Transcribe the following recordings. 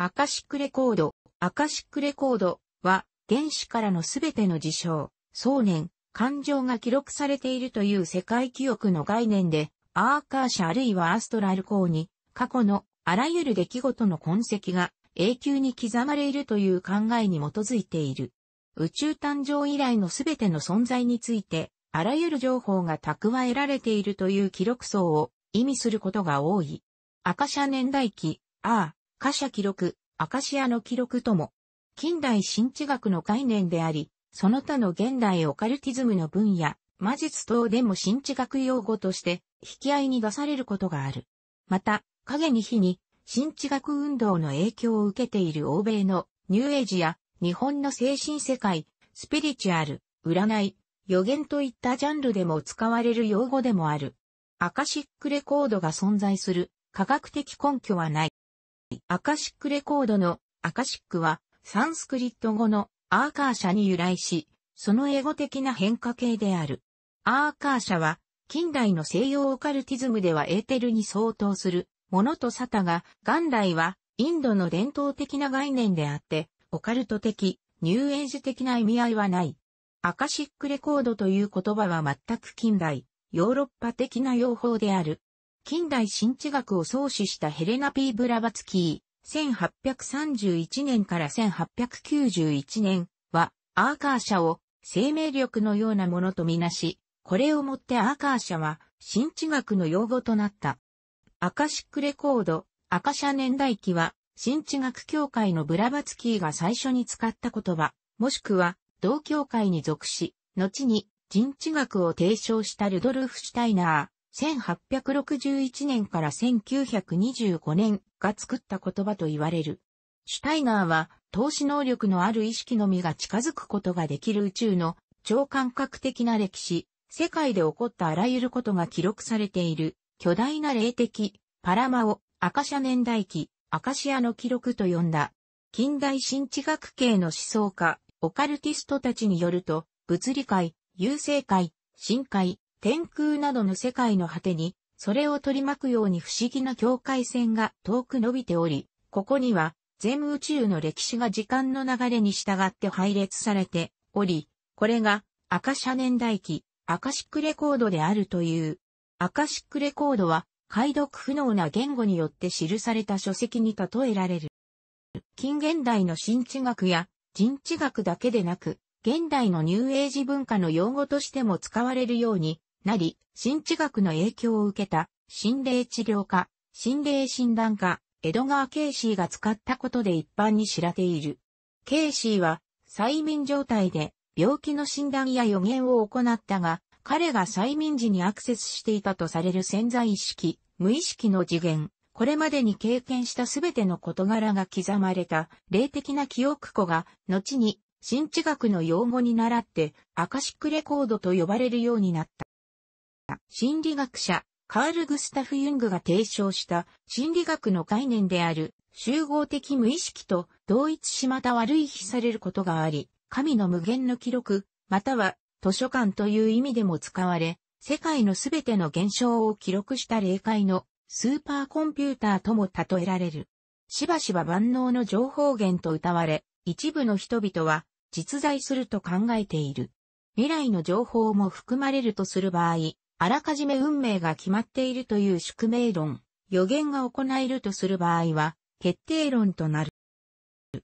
アカシックレコード。アカシックレコードは原子からのすべての事象、想念、感情が記録されているという世界記憶の概念で、アーカーシャあるいはアストラルコーに過去のあらゆる出来事の痕跡が永久に刻まれるという考えに基づいている。宇宙誕生以来のすべての存在について、あらゆる情報が蓄えられているという記録層を意味することが多い。アカシャ年代記、アー、カシャ記録、アカシアの記録とも、近代新知学の概念であり、その他の現代オカルティズムの分野、魔術等でも新知学用語として引き合いに出されることがある。また、影に日に新知学運動の影響を受けている欧米のニューエイジや日本の精神世界、スピリチュアル、占い、予言といったジャンルでも使われる用語でもある。アカシックレコードが存在する科学的根拠はない。アカシックレコードのアカシックはサンスクリット語のアーカーシャに由来し、その英語的な変化形である。アーカーシャは近代の西洋オカルティズムではエーテルに相当するものとサタが元来はインドの伝統的な概念であって、オカルト的、ニューエイジ的な意味合いはない。アカシックレコードという言葉は全く近代、ヨーロッパ的な用法である。近代新知学を創始したヘレナ・ピー・ブラバツキー、1831年から1891年は、アーカーシャを生命力のようなものとみなし、これをもってアーカーシャは新知学の用語となった。アカシックレコード、アカシャ年代記は、新知学協会のブラバツキーが最初に使った言葉、もしくは、同協会に属し、後に人知学を提唱したルドルフ・シュタイナー、1861年から1925年が作った言葉と言われる。シュタイナーは、投資能力のある意識のみが近づくことができる宇宙の超感覚的な歴史、世界で起こったあらゆることが記録されている巨大な霊的、パラマをアカシャ年代記、アカシアの記録と呼んだ。近代新知学系の思想家、オカルティストたちによると、物理界、優生界、深海、天空などの世界の果てに、それを取り巻くように不思議な境界線が遠く伸びており、ここには全宇宙の歴史が時間の流れに従って配列されており、これがアカシャ年代記、アカシックレコードであるという。アカシックレコードは解読不能な言語によって記された書籍に例えられる。近現代の新知学や人知学だけでなく、現代のニューエイジ文化の用語としても使われるようになり、新知学の影響を受けた心霊治療家、心霊診断家、江戸川ケイシーが使ったことで一般に知られている。ケイシーは催眠状態で病気の診断や予言を行ったが、彼が催眠時にアクセスしていたとされる潜在意識、無意識の次元、これまでに経験したすべての事柄が刻まれた霊的な記憶庫が、後に新知学の用語に倣ってアカシックレコードと呼ばれるようになった。心理学者、カール・グスタフ・ユングが提唱した心理学の概念である集合的無意識と同一しまた悪い比されることがあり、神の無限の記録、または図書館という意味でも使われ、世界のすべての現象を記録した霊界のスーパーコンピューターとも例えられる。しばしば万能の情報源と謳われ、一部の人々は実在すると考えている。未来の情報も含まれるとする場合、あらかじめ運命が決まっているという宿命論、予言が行えるとする場合は、決定論となる。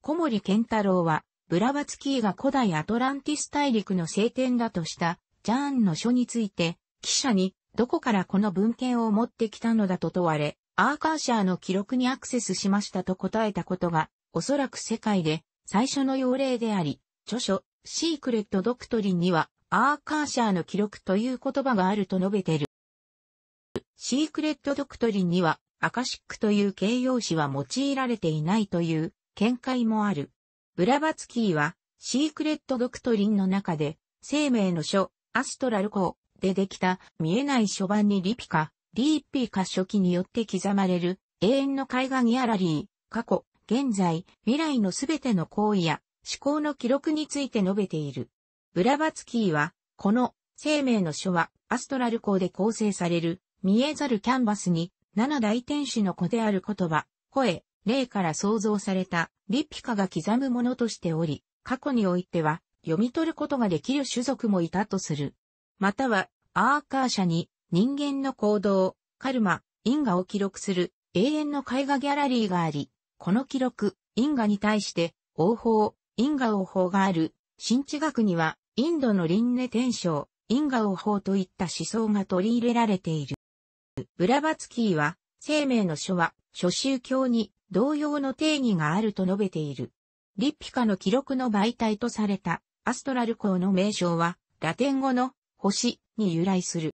小森健太郎は、ブラバツキーが古代アトランティス大陸の聖典だとしたジャーンの書について、記者にどこからこの文献を持ってきたのだと問われ、アーカーシャーの記録にアクセスしましたと答えたことが、おそらく世界で最初の用例であり、著書、シークレット・ドクトリンには、アーカーシャーの記録という言葉があると述べている。シークレット・ドクトリンには、アカシックという形容詞は用いられていないという見解もある。ブラバツキーは、シークレット・ドクトリンの中で、生命の書、アストラルコーでできた見えない書版にリピカ、DP 化書記によって刻まれる永遠の絵画ギャラリー、過去、現在、未来のすべての行為や思考の記録について述べている。ブラバツキーは、この生命の書はアストラル校で構成される見えざるキャンバスに七大天使の子である言葉、声、例から創造されたリピカが刻むものとしており、過去においては読み取ることができる種族もいたとする。または、アーカー社に人間の行動、カルマ、因果を記録する永遠の絵画ギャラリーがあり、この記録、因果に対して、応報、因果応報がある。新地学には、インドの輪廻転生、因果応報といった思想が取り入れられている。ブラバツキーは、生命の書は、諸宗教に同様の定義があると述べている。リッピカの記録の媒体とされたアストラル校の名称は、ラテン語の星に由来する。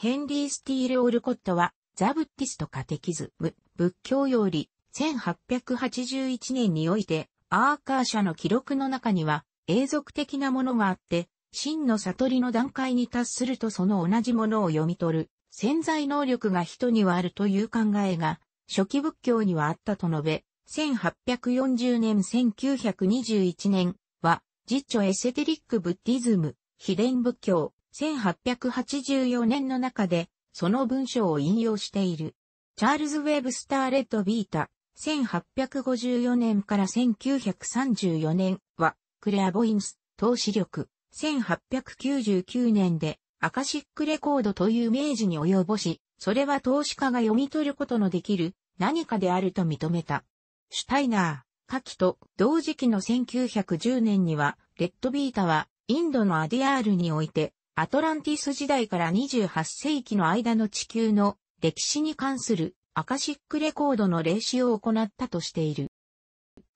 ヘンリー・スティール・オルコットは、ザ・ブッティスト・カテキズム、仏教より、1881年において、アーカー社の記録の中には、永続的なものがあって、真の悟りの段階に達するとその同じものを読み取る、潜在能力が人にはあるという考えが、初期仏教にはあったと述べ、1840年1921年は、実著エセテリック・ブッディズム、秘伝仏教、1884年の中で、その文章を引用している。チャールズ・ウェブスター・レッド・ビータ、1854年から1934年は、クレア・ボインス、投資力、1899年で、アカシックレコードという明示に及ぼし、それは投資家が読み取ることのできる何かであると認めた。シュタイナー、カキと同時期の1910年には、レッドビータはインドのアディアールにおいて、アトランティス時代から28世紀の間の地球の歴史に関するアカシックレコードの霊視を行ったとしている。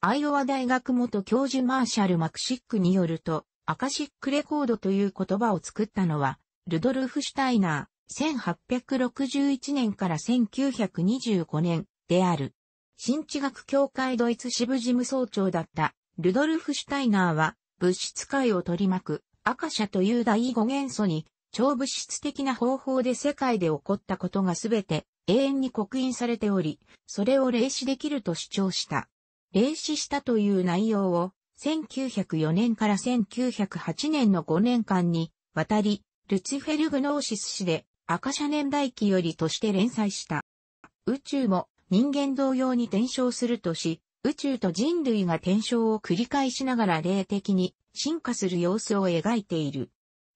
アイオワ大学元教授マーシャル・マクシックによると、アカシックレコードという言葉を作ったのは、ルドルフ・シュタイナー、1861年から1925年である。新地学協会ドイツ支部事務総長だったルドルフ・シュタイナーは物質界を取り巻く赤社という第五元素に超物質的な方法で世界で起こったことがすべて永遠に刻印されており、それを霊視できると主張した。霊視したという内容を1904年から1908年の5年間にわたり、ルツフェルグノーシス誌で赤社年代記よりとして連載した。宇宙も人間同様に転生するとし、宇宙と人類が転生を繰り返しながら霊的に進化する様子を描いている。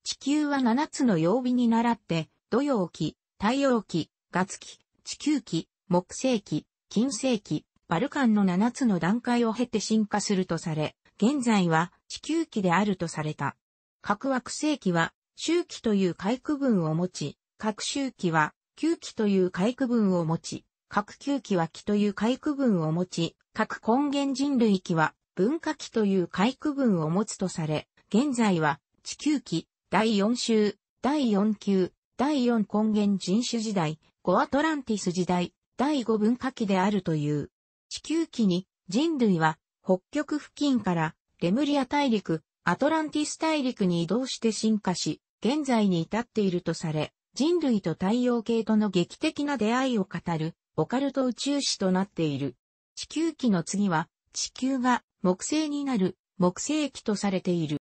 地球は7つの曜日に倣って、土曜期、太陽期、月期、地球期、木星期、金星期、バルカンの7つの段階を経て進化するとされ、現在は地球期であるとされた。各惑星期は周期という回区分を持ち、各周期は9期という回区分を持ち、各球期は期という回区分を持ち、各根源人類期は文化期という回区分を持つとされ、現在は地球期、第4週、第4級、第4根源人種時代、5アトランティス時代、第5文化期であるという。地球期に人類は北極付近からレムリア大陸、アトランティス大陸に移動して進化し、現在に至っているとされ、人類と太陽系との劇的な出会いを語るオカルト宇宙史となっている。地球紀の次は、地球が木星になる木星紀とされている。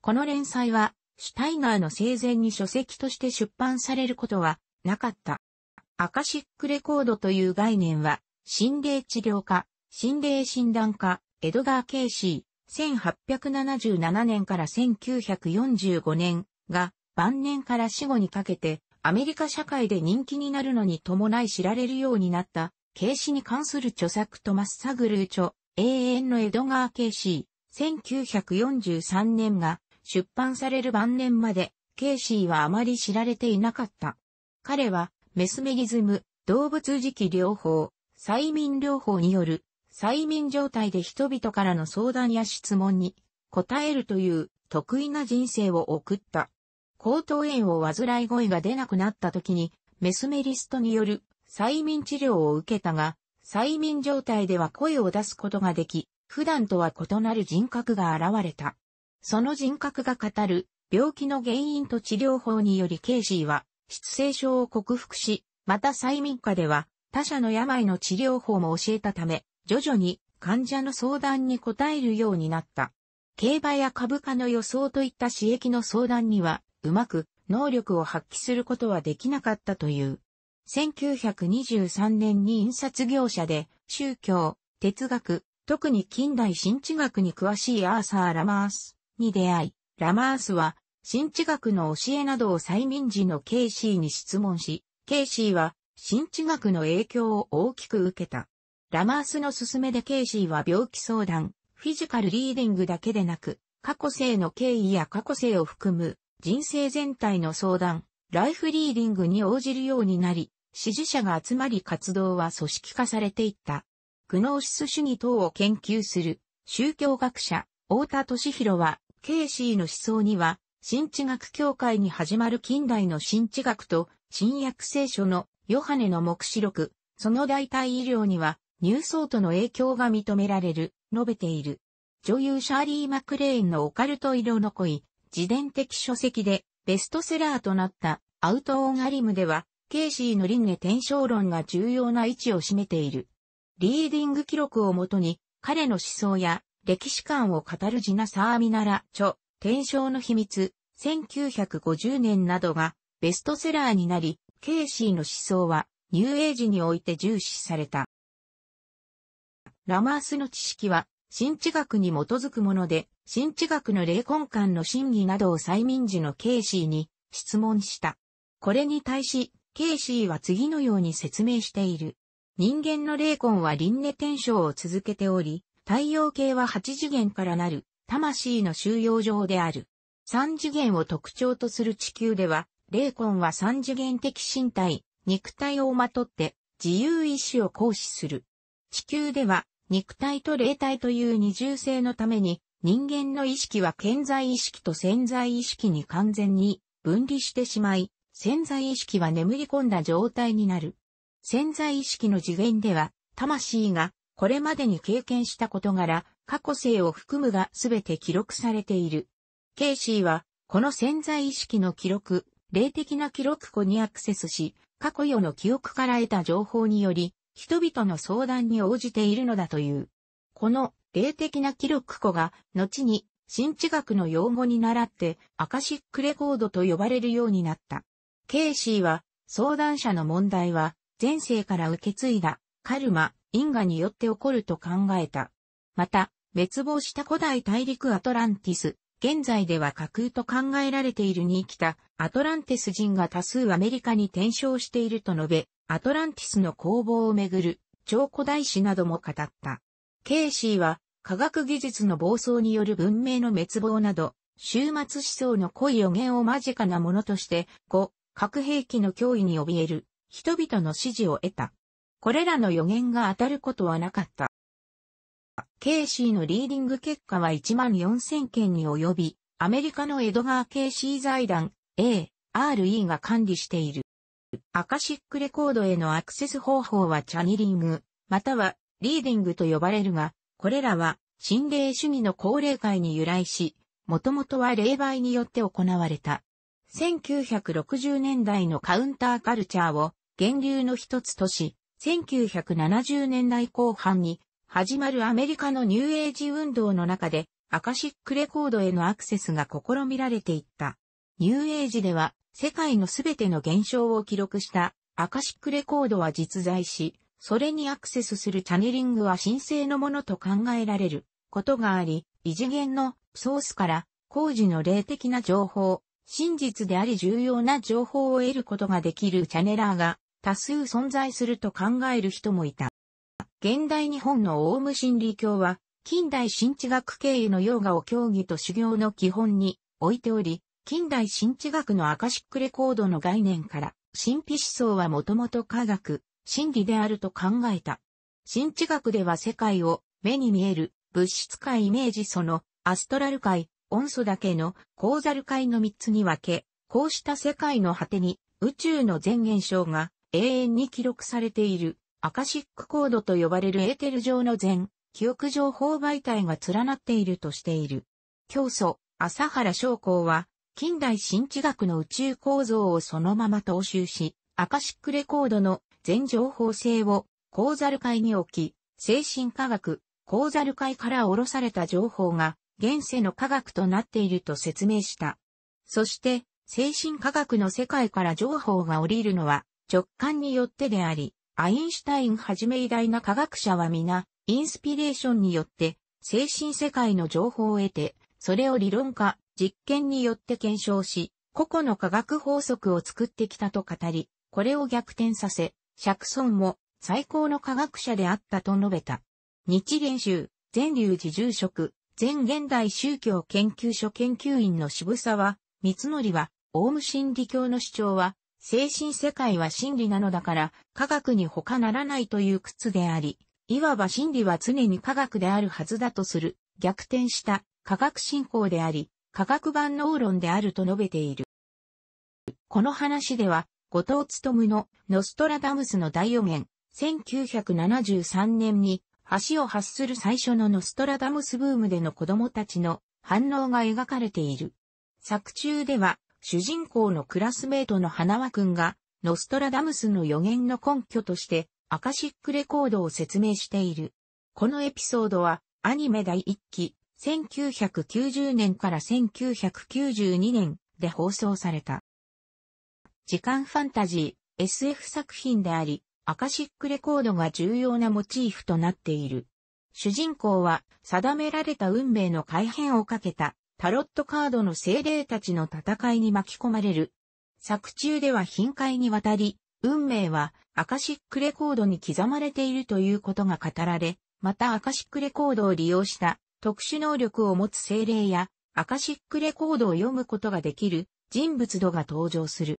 この連載は、シュタイナーの生前に書籍として出版されることはなかった。アカシックレコードという概念は、心霊治療家、心霊診断家、エドガー・ケイシー、1877年から1945年が晩年から死後にかけてアメリカ社会で人気になるのに伴い知られるようになった、ケイシーに関する著作トマス・サグルー著、永遠のエドガー・ケイシー、1943年が出版される晩年まで、ケイシーはあまり知られていなかった。彼は、メスメリズム、動物磁気療法、催眠療法による、催眠状態で人々からの相談や質問に答えるという得意な人生を送った。口頭炎を患い声が出なくなった時に、メスメリストによる催眠治療を受けたが、催眠状態では声を出すことができ、普段とは異なる人格が現れた。その人格が語る病気の原因と治療法によりケイシーは失声症を克服し、また催眠下では他者の病の治療法も教えたため、徐々に患者の相談に答えるようになった。競馬や株価の予想といった刺激の相談にはうまく能力を発揮することはできなかったという。1923年に印刷業者で宗教、哲学、特に近代神智学に詳しいアーサー・ラマースに出会い、ラマースは神智学の教えなどを催眠時のケイシーに質問し、ケイシーは神智学の影響を大きく受けた。ラマースの勧めでケイシーは病気相談、フィジカルリーディングだけでなく、過去生の経緯や過去生を含む人生全体の相談、ライフリーディングに応じるようになり、支持者が集まり活動は組織化されていった。グノーシス主義等を研究する宗教学者、大田俊寛は、ケイシーの思想には、神智学協会に始まる近代の神智学と、新約聖書のヨハネの黙示録、その代替医療には、ニューソートの影響が認められる、述べている。女優シャーリー・マクレーンのオカルト色の濃い、自伝的書籍でベストセラーとなったアウト・オン・ア・リムでは、ケイシーの輪廻転生論が重要な位置を占めている。リーディング記録をもとに、彼の思想や歴史観を語るジナ・サーミナラ著、転生の秘密、1950年などがベストセラーになり、ケイシーの思想はニューエイジにおいて重視された。ラマースの知識は、神智学に基づくもので、神智学の霊魂観の真偽などを催眠時のケイシーに質問した。これに対し、ケイシーは次のように説明している。人間の霊魂は輪廻転生を続けており、太陽系は8次元からなる魂の収容場である。3次元を特徴とする地球では、霊魂は3次元的身体、肉体をまとって自由意志を行使する。地球では肉体と霊体という二重性のために人間の意識は健在意識と潜在意識に完全に分離してしまい、潜在意識は眠り込んだ状態になる。潜在意識の次元では、魂がこれまでに経験した事柄、過去性を含むがすべて記録されている。ケイシーは、この潜在意識の記録、霊的な記録庫にアクセスし、過去世の記憶から得た情報により、人々の相談に応じているのだという。この霊的な記録庫が、後に、新知学の用語に倣って、アカシックレコードと呼ばれるようになった。ケイシーは、相談者の問題は、前世から受け継いだカルマ、因果によって起こると考えた。また、滅亡した古代大陸アトランティス、現在では架空と考えられているに生きたアトランティス人が多数アメリカに転生していると述べ、アトランティスの攻防をめぐる超古代史なども語った。ケイシーは科学技術の暴走による文明の滅亡など、終末思想の濃い予言を間近なものとして、5、核兵器の脅威に怯える人々の支持を得た。これらの予言が当たることはなかった。ケイシーのリーディング結果は1万4000件に及び、アメリカのエドガー・ケイシー財団 A、RE が管理している。アカシックレコードへのアクセス方法はチャネリング、またはリーディングと呼ばれるが、これらは心霊主義の交霊会に由来し、もともとは霊媒によって行われた。1960年代のカウンターカルチャーを源流の一つとし、1970年代後半に始まるアメリカのニューエイジ運動の中でアカシックレコードへのアクセスが試みられていった。ニューエイジでは世界のすべての現象を記録したアカシックレコードは実在し、それにアクセスするチャネリングは神聖のものと考えられることがあり、異次元のソースから工事の霊的な情報、真実であり重要な情報を得ることができるチャネラーが多数存在すると考える人もいた。現代日本のオウム真理教は、近代新知学経由のヨガを教義と修行の基本に置いており、近代新知学のアカシックレコードの概念から、神秘思想はもともと科学、真理であると考えた。新知学では世界を目に見える物質界イメージそのアストラル界、音素だけのコーザル界の三つに分け、こうした世界の果てに宇宙の全現象が永遠に記録されているアカシックコードと呼ばれるエーテル上の全記憶情報媒体が連なっているとしている。教祖、朝原将校は、近代新知学の宇宙構造をそのまま踏襲し、アカシックレコードの全情報性をコーザル界に置き、精神科学、コーザル界から下ろされた情報が現世の科学となっていると説明した。そして、精神科学の世界から情報が降りるのは直感によってであり、アインシュタインはじめ偉大な科学者は皆、インスピレーションによって、精神世界の情報を得て、それを理論化、実験によって検証し、個々の科学法則を作ってきたと語り、これを逆転させ、釈尊も最高の科学者であったと述べた。日蓮宗、全流寺住職、全現代宗教研究所研究員の渋沢、三則は、オウム真理教の主張は、精神世界は真理なのだから、科学に他ならないという靴であり、いわば真理は常に科学であるはずだとする、逆転した科学信仰であり、科学万能論であると述べている。この話では、後藤務のノストラダムスの大予言、1973年に橋を発する最初のノストラダムスブームでの子供たちの反応が描かれている。作中では、主人公のクラスメートの花輪くんが、ノストラダムスの予言の根拠として、アカシックレコードを説明している。このエピソードは、アニメ第1期、1990年から1992年で放送された。時間ファンタジー、SF 作品であり、アカシックレコードが重要なモチーフとなっている。主人公は定められた運命の改変をかけたタロットカードの精霊たちの戦いに巻き込まれる。作中では頻回にわたり、運命はアカシックレコードに刻まれているということが語られ、またアカシックレコードを利用した特殊能力を持つ精霊やアカシックレコードを読むことができる人物度が登場する。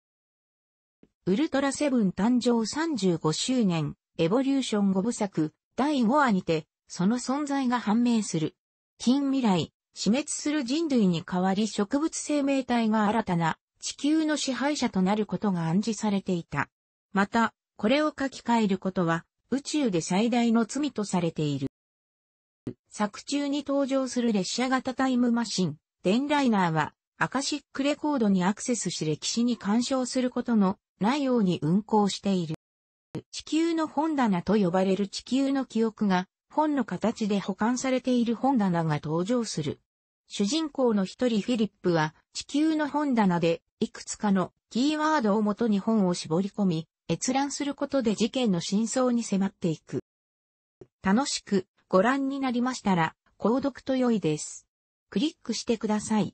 ウルトラセブン誕生35周年、エボリューション5部作、第5話にて、その存在が判明する。近未来、死滅する人類に代わり植物生命体が新たな地球の支配者となることが暗示されていた。また、これを書き換えることは、宇宙で最大の罪とされている。作中に登場する列車型タイムマシン、デンライナーは、アカシックレコードにアクセスし歴史に干渉することのないように運行している。地球の本棚と呼ばれる地球の記憶が本の形で保管されている本棚が登場する。主人公の一人フィリップは地球の本棚でいくつかのキーワードをもとに本を絞り込み、閲覧することで事件の真相に迫っていく。楽しくご覧になりましたら、購読と良いです。クリックしてください。